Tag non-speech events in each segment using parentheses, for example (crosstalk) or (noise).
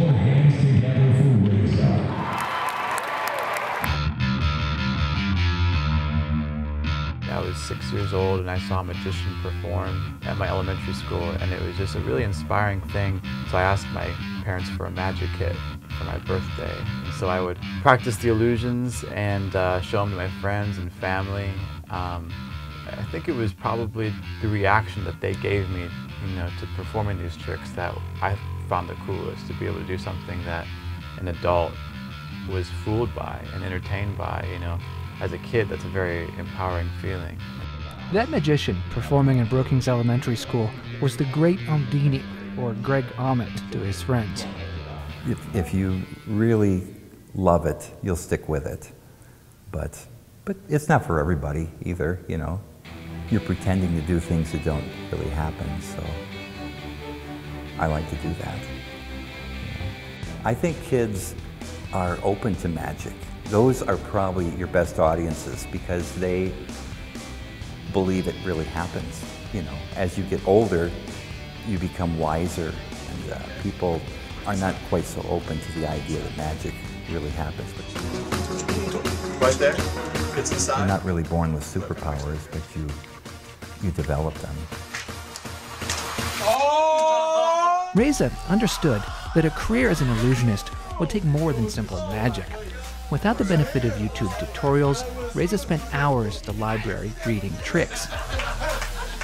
hands together for. I was six years old and I saw a magician perform at my elementary school and it was just a really inspiring thing. So I asked my parents for a magic kit for my birthday. And so I would practice the illusions and uh, show them to my friends and family. Um, I think it was probably the reaction that they gave me, you know, to performing these tricks that I found the coolest, to be able to do something that an adult was fooled by and entertained by, you know. As a kid, that's a very empowering feeling. That magician performing in Brookings Elementary School was the great Aldini, or Greg Ahmet to his friends. If, if you really love it, you'll stick with it. But, but it's not for everybody either, you know. You're pretending to do things that don't really happen, so I like to do that. I think kids are open to magic. Those are probably your best audiences because they believe it really happens. You know, as you get older, you become wiser, and uh, people are not quite so open to the idea that magic really happens. But Right there. It's you're not really born with superpowers, but you you develop them. Reza understood that a career as an illusionist would take more than simple magic. Without the benefit of YouTube tutorials, Reza spent hours at the library reading tricks.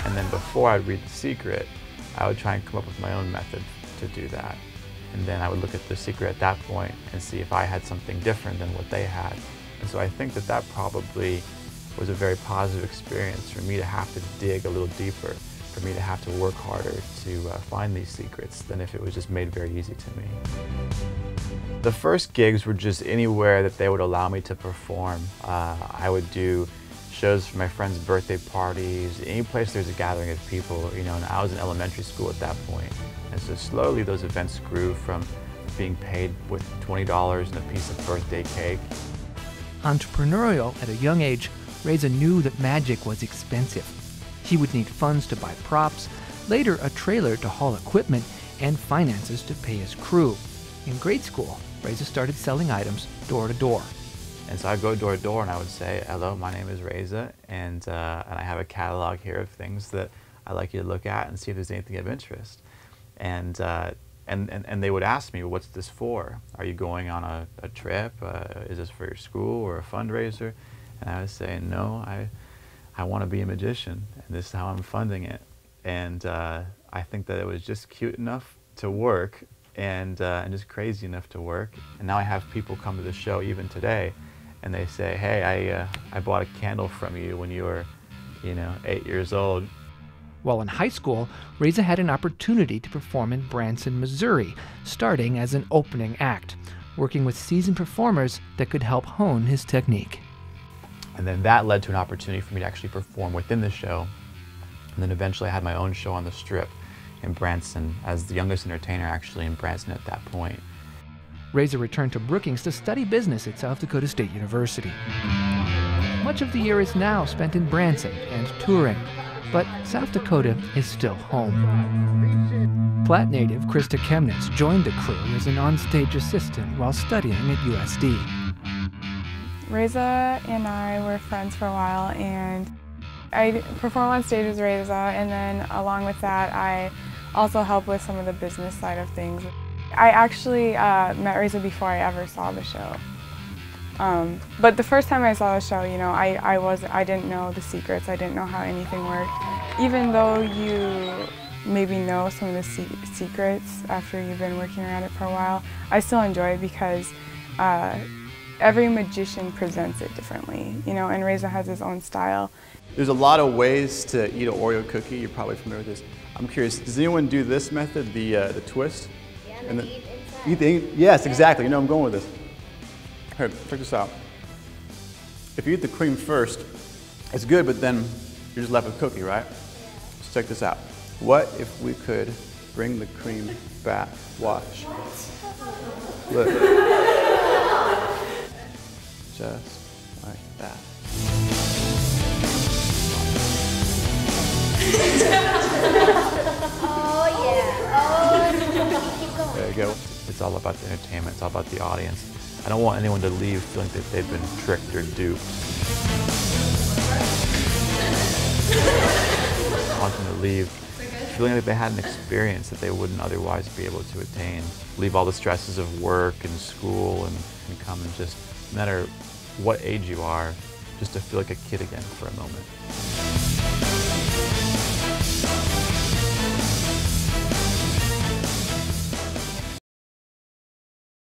And then before I'd read The Secret, I would try and come up with my own method to do that. And then I would look at The Secret at that point and see if I had something different than what they had. And so I think that that probably was a very positive experience for me to have to dig a little deeper, for me to have to work harder to uh, find these secrets than if it was just made very easy to me. The first gigs were just anywhere that they would allow me to perform. Uh, I would do shows for my friends' birthday parties, any place there's a gathering of people, you know, and I was in elementary school at that point. And so slowly those events grew from being paid with $20 and a piece of birthday cake. Entrepreneurial at a young age, Reza knew that magic was expensive. He would need funds to buy props, later a trailer to haul equipment, and finances to pay his crew. In grade school, Reza started selling items door to door. And so I'd go door to door and I would say, hello, my name is Reza, and, uh, and I have a catalog here of things that I'd like you to look at and see if there's anything of interest. And, uh, and, and, and they would ask me, what's this for? Are you going on a, a trip? Uh, is this for your school or a fundraiser? And I would say, no, I, I want to be a magician, and this is how I'm funding it. And uh, I think that it was just cute enough to work and, uh, and just crazy enough to work. And now I have people come to the show even today, and they say, hey, I, uh, I bought a candle from you when you were, you know, eight years old. While in high school, Reza had an opportunity to perform in Branson, Missouri, starting as an opening act, working with seasoned performers that could help hone his technique. And then that led to an opportunity for me to actually perform within the show. And then eventually I had my own show on the strip in Branson as the youngest entertainer actually in Branson at that point. Reza returned to Brookings to study business at South Dakota State University. Much of the year is now spent in Branson and touring, but South Dakota is still home. Platte native Krista Chemnitz joined the crew as an onstage assistant while studying at USD. Reza and I were friends for a while, and I perform on stage with Reza, and then along with that, I also help with some of the business side of things. I actually uh, met Reza before I ever saw the show. Um, but the first time I saw the show, you know, I, I, was, I didn't know the secrets, I didn't know how anything worked. Even though you maybe know some of the se secrets after you've been working around it for a while, I still enjoy it because uh, every magician presents it differently, you know, and Reza has his own style. There's a lot of ways to eat an Oreo cookie. You're probably familiar with this. I'm curious, does anyone do this method, the, uh, the twist? Yeah, And the the- eat inside. Eat the, yes, exactly. You know, I'm going with this. Here, check this out. If you eat the cream first, it's good, but then you're just left with cookie, right? Just check this out. What if we could bring the cream back? Watch. Look. (laughs) Just like that. (laughs) Oh yeah. Oh, keep going. There you go. It's all about the entertainment. It's all about the audience. I don't want anyone to leave feeling that they've been tricked or duped. I want them to leave feeling like they had an experience that they wouldn't otherwise be able to attain. Leave all the stresses of work and school and, and come and just, no matter what age you are, just to feel like a kid again for a moment.